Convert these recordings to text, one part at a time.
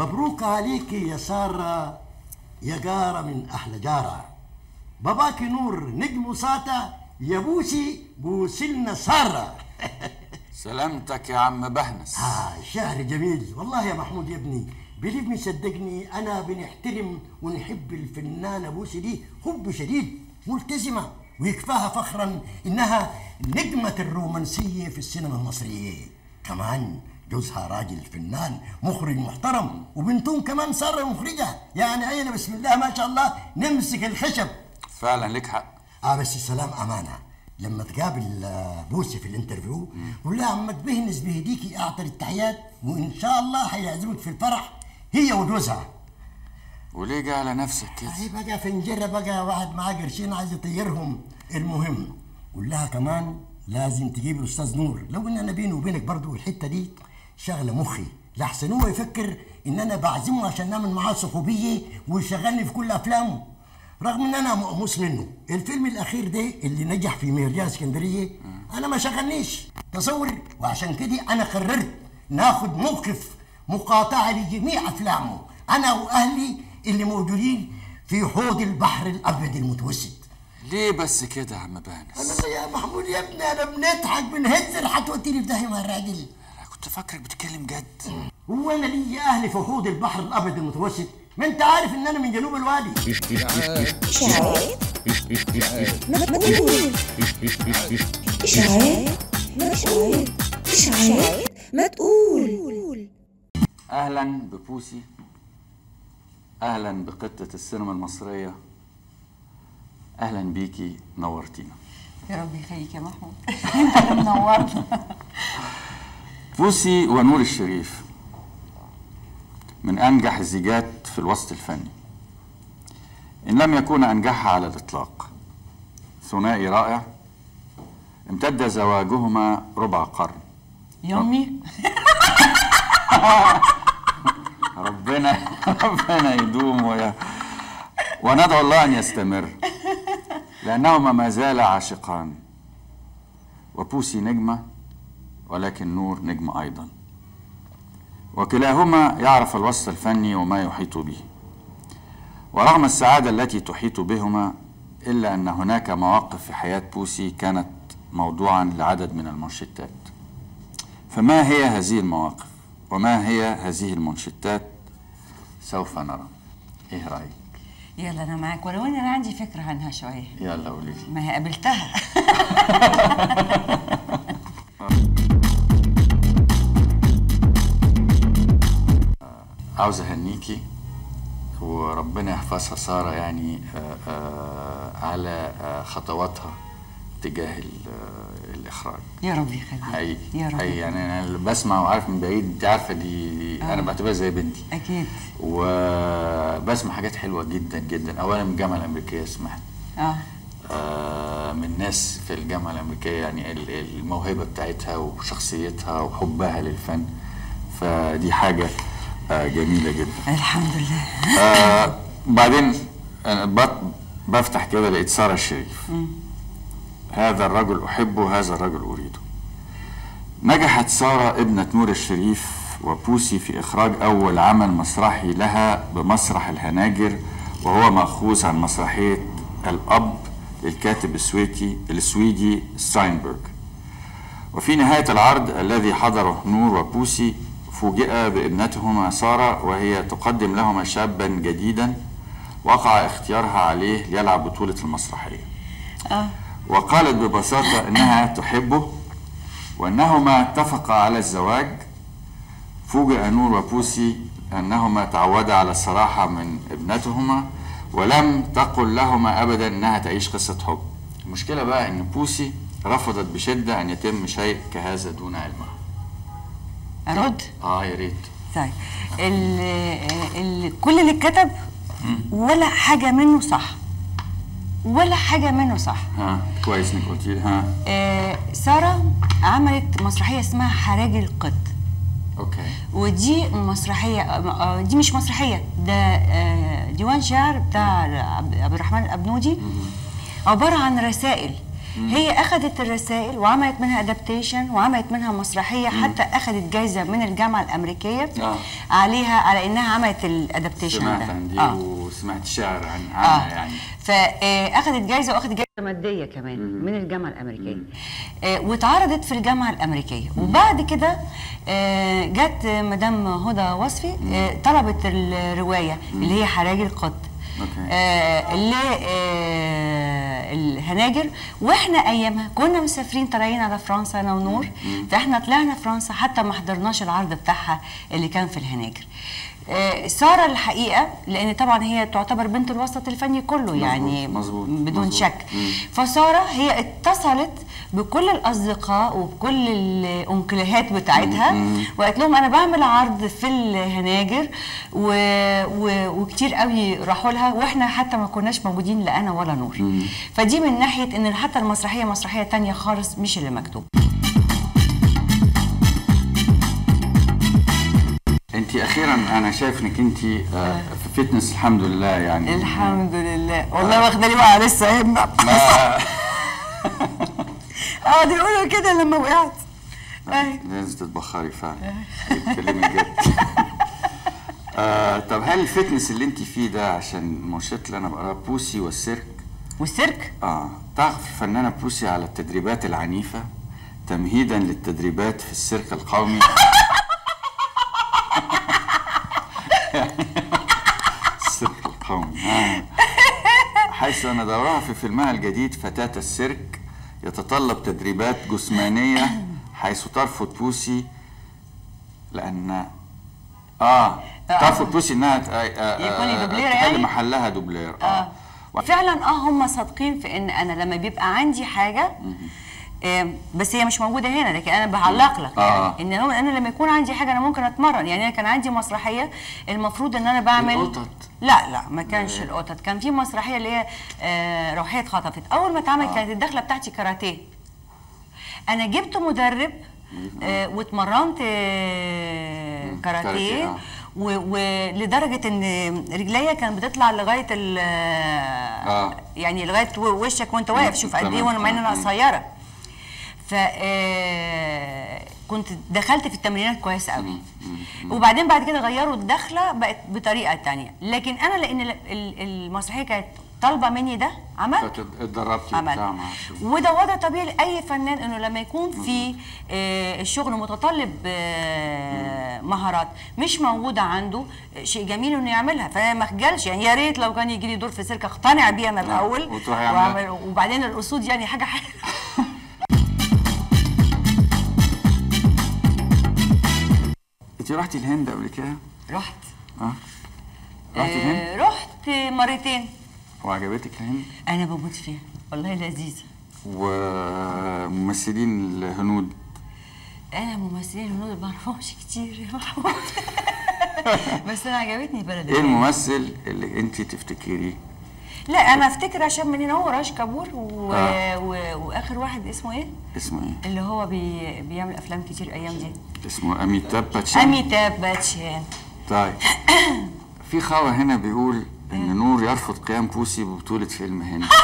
مبروك عليك يا سارة يا جارة من أحلى جارة. باباك نور نجم وساطة يا بوسي بوسلنا سارة. سلامتك يا عم بهنس. آه شعر جميل. والله يا محمود يا ابني بليف مي صدقني أنا بنحترم ونحب الفنانة بوسي دي حب شديد ملتزمة ويكفاها فخرا إنها نجمة الرومانسية في السينما المصرية. كمان جوزها راجل فنان مخرج محترم وبنتهم كمان سارة مخرجة. يعني عينة بسم الله ما شاء الله نمسك الخشب. فعلا لك حق. آه بس السلام أمانة. لما تقابل آه، بوسي في الانترفيو قول لها عمك بهنس بهديكي أعطر التحيات وإن شاء الله هيعزمك في الفرح. هي وجوزها. وليه على نفسك كده؟ هي بقى فنجرة بقى واحد معاه قرشين عايز يطيرهم. المهم قول لها كمان لازم تجيب الأستاذ نور. لو إن أنا بيني وبينك برضو الحتة دي شغله مخي لحسن هو يفكر إن أنا بعزمه عشان نعمل معاه صحوبية ويشغلني في كل أفلامه. رغم إن أنا مقموس منه. الفيلم الأخير ده اللي نجح في مهرجان اسكندرية أنا ما شغلنيش. تصور؟ وعشان كده أنا قررت ناخد موقف مقاطعه لجميع أفلامه أنا وأهلي اللي موجودين في حوض البحر الأبيض المتوسط. ليه بس كده يا عم بهنس أنا يا محمود يا ابني أنا بنضحك بنهزر هتوديني في داهيه الراجل. أنا كنت فاكرك بتتكلم جد. هو أنا ليا أهلي في حوض البحر الابيض المتوسط. ما انت عارف ان أنا من جنوب الوادي. ما تقول أهلا ببوسي. أهلا بقطة السينما المصرية. أهلا بيكي نورتينا. يا رب يخليك يا محمود. انت اللي منورنا. بوسي ونور الشريف من أنجح الزيجات في الوسط الفني. إن لم يكون انجحها على الإطلاق. ثنائي رائع. امتد زواجهما ربع قرن. يمي ربنا ربنا يدوم ويا وندعو الله أن يستمر. لأنهما ما زالا عاشقان. وبوسي نجمة. ولكن نور نجم أيضا. وكلاهما يعرف الوسط الفني وما يحيط به. ورغم السعادة التي تحيط بهما إلا أن هناك مواقف في حياة بوسي كانت موضوعا لعدد من المنشطات فما هي هذه المواقف؟ وما هي هذه المنشطات سوف نرى. إيه رأيك؟ يلا أنا معاك ولو أن أنا عندي فكرة عنها شوية. يلا قولي لي. ما هي قابلتها؟ عاوز أهنيكي وربنا يحفظها سارة يعني آه، آه، على آه، خطواتها تجاه ال- آه، الإخراج. يا رب يخليك. حقيقي يا رب. حقيقي. يعني أنا اللي بسمع وعارف من بعيد انت عارفة دي, دي أنا بعتبرها زي بنتي. أكيد. وبسمع حاجات حلوة جدا جدا. اولا من الجامعة الأمريكية سمعت. آه. آه، من ناس في الجامعة الأمريكية يعني ال- ال- الموهبة بتاعتها وشخصيتها وحبها للفن. فدي حاجة آه، جميلة جدا. الحمد لله. آه، بعدين أنا بفتح كده لقيت سارة الشريف. هذا الرجل أحبه هذا الرجل أريده. نجحت سارة ابنة نور الشريف وبوسي في إخراج أول عمل مسرحي لها بمسرح الهناجر وهو مأخوذ عن مسرحية الأب للكاتب السويدي السويدي ستاينبرغ. وفي نهاية العرض الذي حضره نور وبوسي فوجئ بابنتهما سارة وهي تقدم لهما شابا جديدا وقع اختيارها عليه ليلعب بطولة المسرحية. آه. وقالت ببساطة إنها تحبه وأنهما اتفقا على الزواج. فوجئ نور وبوسي أنهما تعودا على الصراحة من ابنتهما ولم تقل لهما أبدا أنها تعيش قصة حب. المشكلة بقى أن بوسي رفضت بشدة أن يتم شيء كهذا دون علمها ارد آه يا ريت. طيب. ال ال كل اللي اتكتب ولا حاجة منه صح. ولا حاجة منه صح. ها كويس إنك قلتي. ها. آه سارة عملت مسرحية اسمها حراجي القط. أوكي. ودي مسرحية آه، دي مش مسرحية ده آه، ديوان شعر بتاع عبد الرحمن الأبنودي. عبارة عن رسائل. هي أخذت الرسائل وعملت منها adaptation وعملت منها مسرحية حتى أخذت جايزة من الجامعة الأمريكية آه. عليها على إنها عملت ال adaptation سمعت ده. عن دي آه. وسمعت شعر عن آه. عنها يعني. فاخذت جايزة وأخذت جايزة مادية كمان من الجامعة الأمريكية. آه واتعرضت في الجامعة الأمريكية. وبعد كده آه جت مدام هدى وصفي آه طلبت الرواية اللي هي حراجي القط. آه اللي آه الهناجر وإحنا أيامها كنا مسافرين طالعين على فرنسا أنا ونور. فإحنا طلعنا فرنسا حتى ما حضرناش العرض بتاعها اللي كان في الهناجر. سارة الحقيقة لأن طبعا هي تعتبر بنت الوسط الفني كله يعني مظبوط، بدون مظبوط. شك. فسارة هي اتصلت بكل الأصدقاء وبكل الانكليهات بتاعتها وقالت لهم أنا بعمل عرض في الهناجر و... و... وكتير قوي راحوا لها وإحنا حتى ما كناش موجودين لا أنا ولا نور. فدي من ناحية إن حتى المسرحية مسرحية تانية خالص مش اللي مكتوب. انت أخيرا أنا شايف انك انت آه، في فتنس الحمد لله يعني. الحمد لله. والله واخدة لي وقعة لسه ما. آه يقولوا كده لما وقعت. لازم تتبخري فعلا. تتكلمي جد. آه طب هل ال fitness اللي انت فيه ده عشان المنشط اللي أنا بقراها بوسي والسيرك؟ والسيرك؟ آه تعرف الفنانه بوسي على التدريبات العنيفة تمهيدا للتدريبات في السيرك القومي؟ السيرك القومي آه. حيث أن دورها في فيلمها الجديد فتاة السيرك يتطلب تدريبات جسمانية حيث ترفض بوسي لأن آه. ترفض بوسي إنها ت- آه، آه، يكون آه، دوبلير يعني؟ محلها دوبلير. آه. فعلا آه هم صادقين في إن أنا لما بيبقى عندي حاجة بس هي مش موجودة هنا لكن أنا بعلق لك. آه. يعني إن هو أنا لما يكون عندي حاجة أنا ممكن أتمرن. يعني أنا كان عندي مسرحية المفروض إن أنا بعمل القطط. لا لا ما كانش القطط كان في مسرحية اللي هي آه، روحية اتخطفت. أول ما اتعمل كانت الدخلة بتاعتي كاراتيه. أنا جبت مدرب آه، واتمرنت آه، كاراتيه، آه. ولدرجه إن رجليا كانت بتطلع لغاية ال آه. يعني لغاية وشك وأنت واقف. شوف قد إيه وأنا مع إن أنا. قصيرة. ف آه، كنت دخلت في التمرينات كويس قوي. وبعدين بعد كده غيروا الدخلة بقت بطريقة تانية. لكن أنا لأن ال- ال- المسرحية كانت طالبة مني ده عملت اتدربتي عمل. وده وضع طبيعي لأي فنان إنه لما يكون في آه الشغل متطلب آه مهارات مش موجودة عنده شيء جميل إنه يعملها. فأنا ما أخجلش. يعني يا ريت لو كان يجي لي دور في سيرك أقتنع بيه أنا الأول وتروحي عاملة. وأعمل- وبعدين الأسود يعني حاجة حلوة. انت رحتي الهند قبل كده؟ رحت آه رحتي الهند؟ آه رحت مرتين وعجبتك الهند؟ أنا بموت فيها والله لذيذة وممثلين الهنود أنا ممثلين الهنود ما أعرفهمش كتير يا محمود بس أنا عجبتني بلد إيه. الممثل اللي انت تفتكريه؟ لا أنا أفتكر عشان من هنا هو راج كابور و... آه. و... وآخر واحد اسمه إيه؟ اسمه إيه؟ اللي هو بي... بيعمل أفلام كتير أيام دي. اسمه أميتاب باتشان. أميتاب باتشان. طيب. في خبر هنا بيقول إن نور يرفض قيام بوسي ببطولة فيلم هندي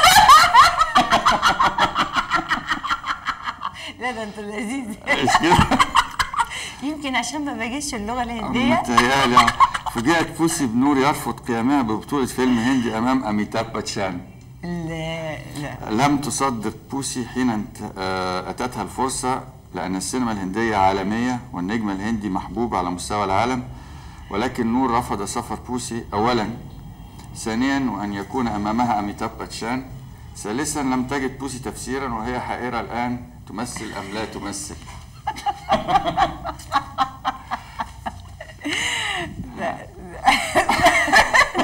لا ده أنت لذيذ؟ يمكن عشان ما بجيش اللغة الهندية. متهيألي. فوجئت بوسي بنور يرفض قيامها ببطولة فيلم هندي أمام أميتاب باتشان. لا لا. لم تصدق بوسي حين آه، أتتها الفرصة لأن السينما الهندية عالمية والنجم الهندي محبوب على مستوى العالم ولكن نور رفض سفر بوسي أولا ثانيا وأن يكون أمامها أميتاب باتشان. ثالثا لم تجد بوسي تفسيرا وهي حائرة الآن تمثل أم لا تمثل.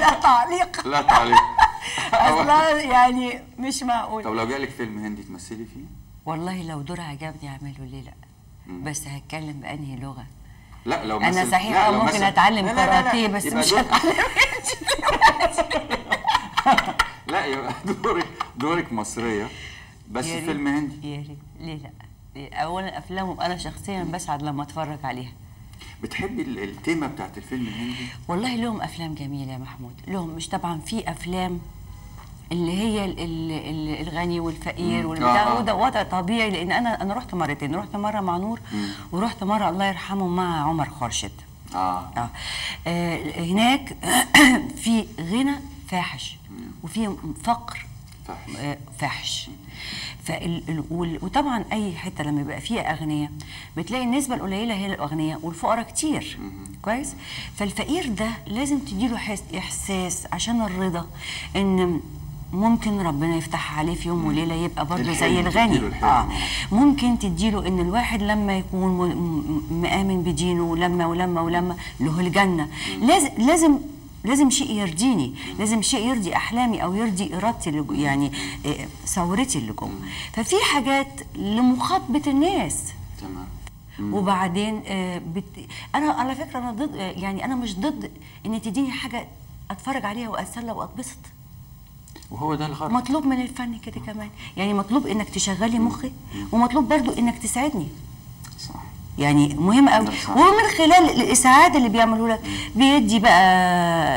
لا تعليق. لا تعليق. أصلا يعني مش معقول. طب لو جالك فيلم هندي تمثلي فيه؟ والله لو دور عجبني أعمله ليه لأ. بس هتكلم بأنهي لغة؟ لا لو أنا مثلا صحيح لا آه لو ممكن مثلا- أتعلم. كاراتيه بس مش هتعلم لا يبقى دورك دورك مصرية بس فيلم هندي. يا ريت. ليه لأ؟ اولا افلامهم أنا شخصيا بسعد لما أتفرج عليها. بتحبي ال- التيمة بتاعت الفيلم الهندي؟ والله لهم أفلام جميلة يا محمود لهم مش طبعا في أفلام اللي هي ال- ال- ال- الغني والفقير. والبتاع آه، آه. وده وضع طبيعي لأن أنا أنا رحت مرتين رحت مرة مع نور ورحت مرة الله يرحمه مع عمر خورشيد آه آه. آه هناك في غنى فاحش وفي فقر فاحش. فاحش فال... وطبعا أي حتة لما يبقى فيها اغنياء بتلاقي النسبة القليلة هي الاغنياء والفقراء كتير. كويس؟ فالفقير ده لازم تديله حس... إحساس عشان الرضا إن ممكن ربنا يفتح عليه في يوم وليلة يبقى برضه زي الغني. آه. ممكن تديله إن الواحد لما يكون مآمن بدينه ولما ولما ولما له الجنة. لازم لازم لازم شيء يرضيني لازم شيء يرضي أحلامي أو يرضي إرادتي اللي جو- يعني آه، ثورتي اللي جوه. ففي حاجات لمخاطبة الناس. تمام. وبعدين آه، بت... أنا على فكرة أنا ضد آه، يعني أنا مش ضد إن تديني حاجة أتفرج عليها وأتسلى وأتبسط. وهو ده الغرض. مطلوب من الفن كده كمان. يعني مطلوب إنك تشغلي مخي ومطلوب برضو إنك تساعدني. صح يعني مهم قوي صح. ومن خلال الاسعاد اللي بيعملوا لك بيدي بقى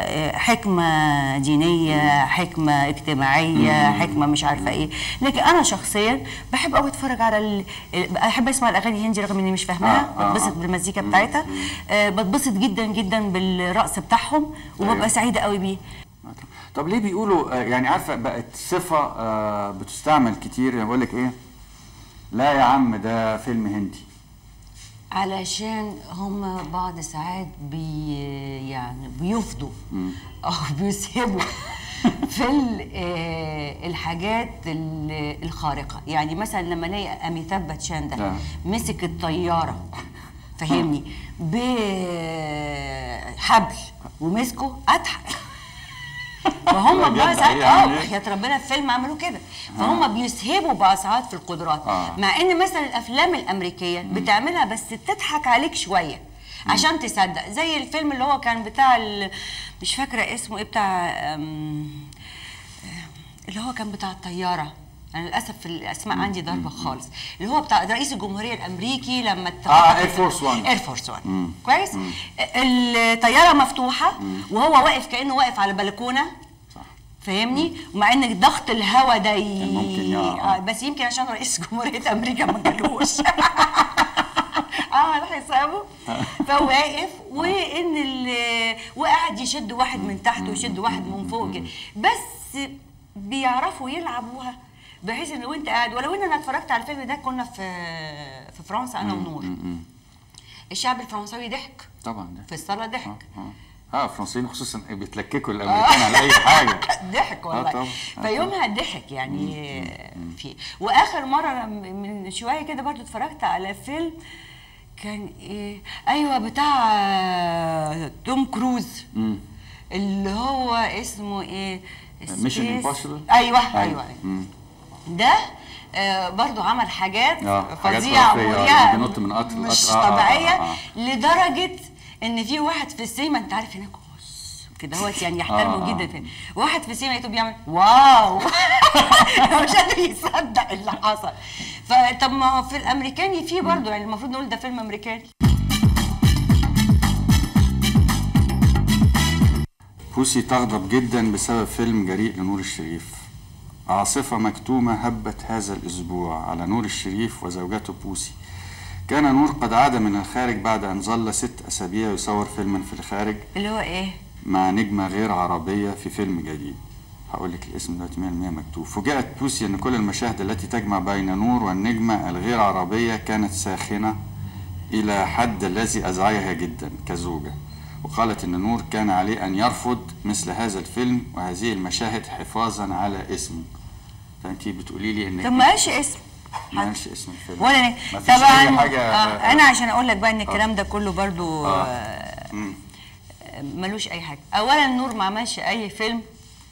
آه، حكمة دينية حكمة اجتماعية حكمة مش عارفة إيه. لكن أنا شخصيا بحب قوي أتفرج على ال... بحب أسمع الأغاني الهندي رغم إني مش فاهماها آه، آه، بتبسط آه. بالمزيكا بتاعتها. آه، بتبسط جدا جدا بالرقص بتاعهم وببقى أيوة. سعيدة قوي بيه. طب ليه بيقولوا آه، يعني عارفة بقت صفة آه، بتستعمل كتير يعني بقول لك إيه؟ لا يا عم ده فيلم هندي. علشان هم بعض ساعات بي يعني بيفضوا أو بيسهبوا في آه، الحاجات ال- الخارقة. يعني مثلا لما ألاقي أميتاب باتشان ده نعم. مسك الطيارة فهمني بحبل ومسكه أضحك. فهم بقى ساعات يعني آه إيه؟ حياة ربنا في فيلم عملوا كده. فهم بيسهبوا بقى ساعات في القدرات. آه. مع إن مثلا الأفلام الأمريكية بتعملها بس تضحك عليك شوية عشان تصدق. زي الفيلم اللي هو كان بتاع مش فاكرة اسمه إيه بتاع أم، اللي هو كان بتاع الطيارة. أنا للأسف في الأسماء عندي ضربة خالص. اللي هو بتاع رئيس الجمهورية الأمريكي لما آه، Air Force One. اير فورس 1 كويس؟ الطيارة مفتوحة وهو واقف كأنه واقف على بلكونه فاهمني؟ ومع ان ضغط الهواء ده ي... كان ممكن. آه بس يمكن عشان رئيس جمهورية أمريكا ما جالوش عمل حسابه فواقف وإن ال- وقاعد يشد واحد من تحت ويشد واحد من فوق كده. بس بيعرفوا يلعبوها. بحيث إن وأنت قاعد ولو ان أنا اتفرجت على الفيلم ده كنا في في فرنسا أنا ونور. الشعب الفرنساوي ضحك. طبعا ده في الصالة ضحك. آه آه. آه الفرنسيين خصوصا بيتلككوا الأمريكان على أي حاجة. ضحك والله. طبعا. آه فيومها ضحك يعني. في وآخر مرة من شوية كده برضو اتفرجت على فيلم كان إيه؟ أيوه بتاع آه، توم كروز. اللي هو اسمه إيه؟ Space- Impossible؟ أيوه. أيوه. مم. ده آه برضو عمل حاجات آه، فظيعة آه، مريعه بينط من قطر مش. آه، آه، طبيعية آه، آه. لدرجة إن في واحد في السينما أنت عارف هناك كده هوت يعني يحترموا آه، آه. جدا واحد في السينما لقيته بيعمل واو مش قادر يصدق اللي حصل فطب ما هو في الأمريكاني في برضه يعني المفروض نقول ده فيلم أمريكاني بوسي تغضب جدا بسبب فيلم جريء لنور الشريف عاصفة مكتومة هبت هذا الأسبوع على نور الشريف وزوجته بوسي. كان نور قد عاد من الخارج بعد أن ظل ست أسابيع يصور فيلما في الخارج. اللي هو إيه؟ مع نجمة غير عربية في فيلم جديد. هقول لك الاسم دلوقتي 100% مكتوب. فوجئت بوسي أن كل المشاهد التي تجمع بين نور والنجمة الغير عربية كانت ساخنة إلى حد الذي أزعجها جدا كزوجة. وقالت أن نور كان عليه أن يرفض مثل هذا الفيلم وهذه المشاهد حفاظا على اسمه. فأنت بتقولي لي أنك طب ما قالش اسم. ما قالش اسم الفيلم. ولا طبعا أي حاجة آه أنا عشان أقول لك بقى إن الكلام ده كله برضو آه. آه. ملوش أي حاجة. اولا نور ما عملش أي فيلم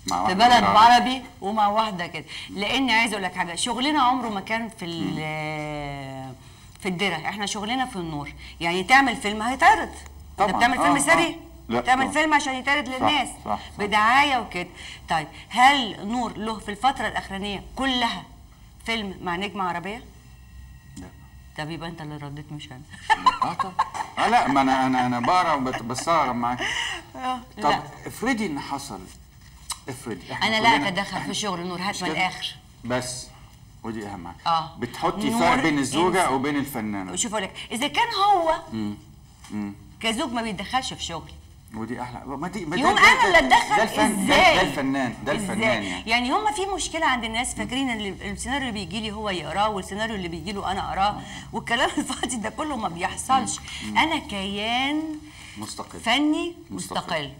مع في بلد عربي. ومع واحدة كده. لأن عايز أقول لك حاجة شغلنا عمره ما كان في في الدرة إحنا شغلنا في النور. يعني تعمل فيلم هيتعرض. طبعاً. بتعمل آه، فيلم آه. سري لا، تعمل طبعاً. فيلم عشان يتعرض للناس صح، صح. بدعاية وكده طيب هل نور له في الفترة الأخرانية كلها فيلم مع نجمة عربية لا. طب يبقى أنت اللي رديت مش أنا آه طبعا آه لا ما أنا أنا أنا بقرأ وبستغرب معاك آه، طب لا افرضي إن حصل افرض إحنا أنا لا أتدخل في شغل نور هات من؟ الآخر بس ودي أهم حاجة آه. بتحطي فرق بين الزوجة. وبين الفنانة شوف أقول لك إذا كان هو كزوج ما بيتدخلش في شغلي ودي أحلى. ما دي ما يوم ده- أنا اللي أتدخل إزاي؟ ده الفنان ده الفنان؟ يعني. يعني هم في مشكلة عند الناس فاكرين إن ال- السيناريو اللي بيجي لي هو يقراه والسيناريو اللي بيجي له أنا اقراه والكلام الفاضي ده كله ما بيحصلش. أنا كيان مستقل. فني مستقل. مستقل.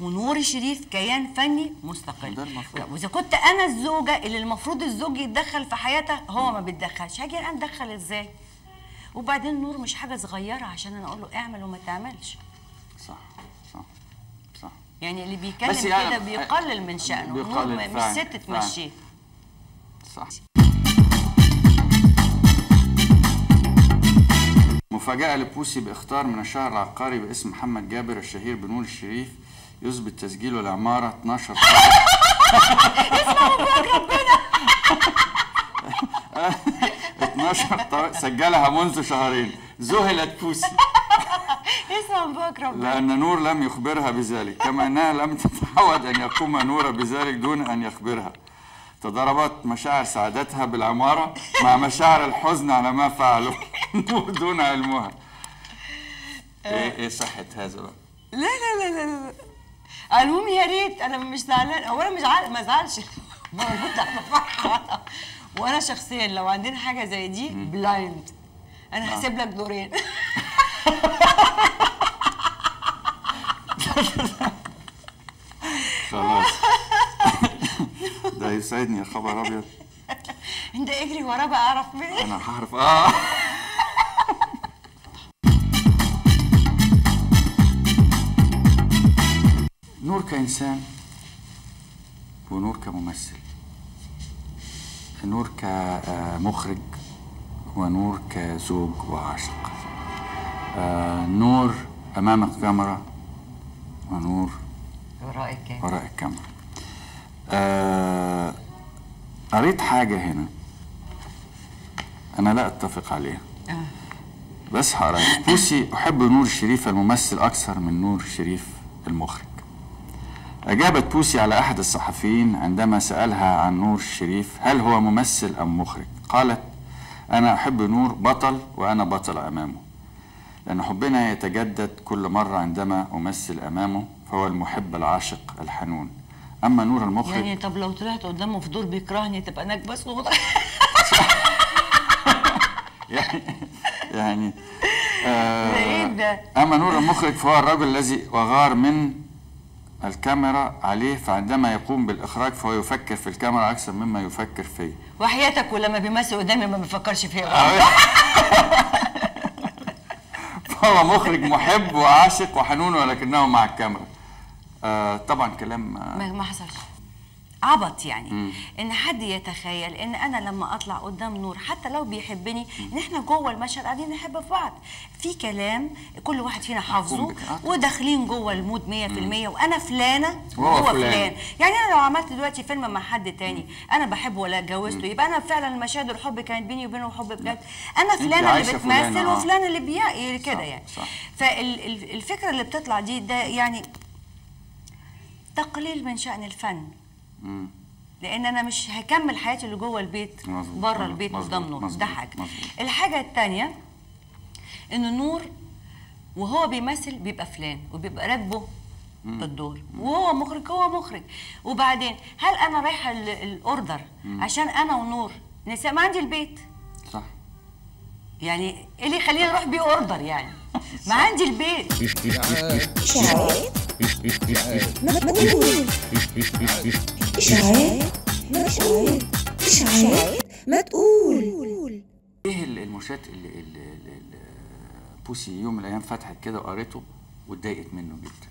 ونور الشريف كيان فني مستقل. وإذا كنت أنا الزوجة اللي المفروض الزوج يتدخل في حياتها هو ما بيتدخلش. هاجي أنا أتدخل إزاي؟ وبعدين نور مش حاجة صغيرة عشان أنا أقول له اعمل وما تعملش. صح صح صح. يعني اللي بيتكلم بس يعني كده بيقلل من شأنه. نور بيقلل م- مش ست. تمشيه صح. مفاجأة لبوسي باختار من الشهر العقاري باسم محمد جابر الشهير بنور الشريف يثبت تسجيله العمارة 12 12 طابق سجلها منذ شهرين ذهلت بوسي اسمع مبارك ربنا لأن نور لم يخبرها بذلك كما أنها لم تتعود أن يقوم نور بذلك دون أن يخبرها تضاربت مشاعر سعادتها بالعمارة مع مشاعر الحزن على ما فعله دون علمها إيه, إيه صحة هذا بقى لا لا لا لا لا المهم يا ريت أنا مش زعلان اولا مش عارف ما ازعلش موجود على فرحه وأنا شخصيا لو عندنا حاجة زي دي بلايند أنا هسيب لك دورين. خلاص. ده يسعدني يا خبر أبيض. أنت اجري وراه بقى أعرف مين أنا هعرف. آه. نور كإنسان ونور كممثل. نور كمخرج ونور كزوج وعاشق. آه، نور أمام الكاميرا ونور وراء الكاميرا. وراء الكاميرا. آه، قريت حاجة هنا أنا لا أتفق عليها. بس هقراها بوسي أحب نور الشريف الممثل أكثر من نور الشريف المخرج. أجابت بوسي على أحد الصحفيين عندما سألها عن نور الشريف هل هو ممثل أم مخرج؟ قالت أنا أحب نور بطل وأنا بطل أمامه. لأن حبنا يتجدد كل مرة عندما أمثل أمامه فهو المحب العاشق الحنون. أما نور المخرج يعني طب لو طلعت قدامه في دور بيكرهني تبقى نكبه سودا؟ يعني يعني آه،؟ أما نور المخرج فهو الرجل الذي وغار من الكاميرا عليه فعندما يقوم بالإخراج فهو يفكر في الكاميرا أكثر مما يفكر فيه. وحياتك ولما بيمثل قدامي ما بيفكرش فيها. فهو مخرج محب وعاشق وحنون ولكنه مع الكاميرا. آه طبعا كلام آه ما حصلش. عبط يعني. إن حد يتخيل إن أنا لما أطلع قدام نور حتى لو بيحبني إن إحنا جوه المشهد قاعدين نحب في بعض. في كلام كل واحد فينا حافظه آه. وداخلين جوه المود 100% وأنا فلانة وهو فلان. فلان. يعني أنا لو عملت دلوقتي فيلم مع حد تاني أنا بحبه ولا اتجوزته يبقى أنا فعلا مشاهد الحب كانت بيني وبينه حب بجد. أنا فلانة اللي بتمثل آه. وفلان اللي بيا كده صح، يعني. صح. فالفكرة اللي بتطلع دي ده يعني تقليل من شأن الفن. مم. لأن أنا مش هكمل حياتي اللي جوه البيت مظبوط، بره البيت قدام نور. ده مظبوط، حاجة. الحاجة الثانية إن نور وهو بيمثل بيبقى فلان وبيبقى راكبه الدور وهو مخرج هو مخرج. وبعدين هل أنا رايحة ال- الأوردر عشان أنا ونور؟ نساء ما عندي البيت. صح. يعني إيه اللي يخليني أروح بيه أوردر يعني؟ ما عندي البيت. إشاعات ما تقول إشاعات ما تقول إشاعات ما تقول إيه ال- المشات اللي, بوسي يوم من الأيام فتحت كده وقريته واتضايقت منه جدا.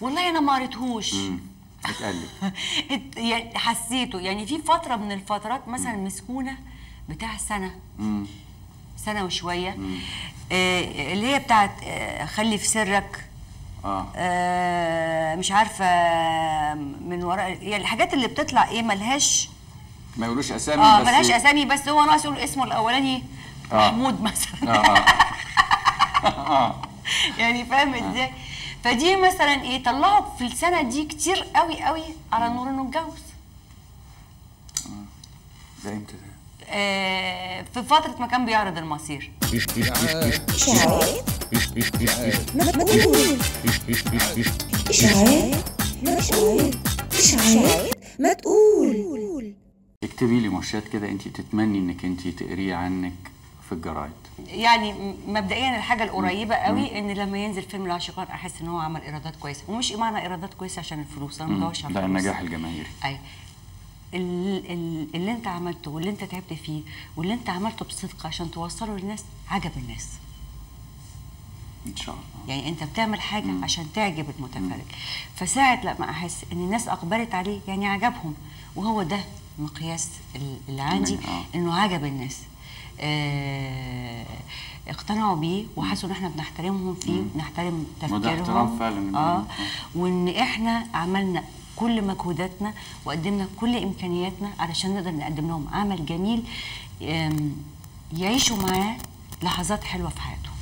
والله أنا ما قريتهوش. اتقلب ات- يعني حسيته. يعني في فترة من الفترات مثلا مسكونة بتاع سنة. سنة وشوية. آه اللي هي بتاعت آه خلي في سرك. آه. آه مش عارفة آه، من وراء يعني الحاجات اللي بتطلع إيه ملهاش ما يقولوش أسامي آه بس ملهاش أسامي بس هو ناقص يقول اسمه الأولاني آه. محمود مثلا. آه. آه. يعني فاهم إزاي؟ فدي مثلا إيه طلعوا في السنة دي كتير قوي قوي على نور انه اتجوز ده إمتى ده؟ آه في فترة ما كان بيعرض المصير. إشاعات مدقول اكتبي لي مشات كده انت تتمني انك انت تقريه عنك في الجرايد. يعني مبدئيا الحاجة القريبة قوي إن لما ينزل فيلم العاشقان أحس إن هو عمل إيرادات كويسة. ومش معنى إيرادات كويسة عشان الفلوس أنا ما بدورش على ده. النجاح الجماهيري. أي. ال- ال- اللي أنت عملته واللي أنت تعبت فيه واللي أنت عملته بصدق عشان توصله للناس عجب الناس. إن شاء الله. يعني أنت بتعمل حاجة عشان تعجب المتفرج. فساعة لما أحس إن الناس أقبلت عليه يعني عجبهم. وهو ده مقياس ال- اللي عندي آه. إنه عجب الناس. آه اقتنعوا بيه وحسوا إن إحنا بنحترمهم فيه بنحترم وده تفكيرهم. احترام فعلا. آه. آه. وإن إحنا عملنا كل مجهوداتنا وقدمنا كل إمكانياتنا علشان نقدر نقدم لهم عمل جميل يعيشوا معاه لحظات حلوة في حياتهم.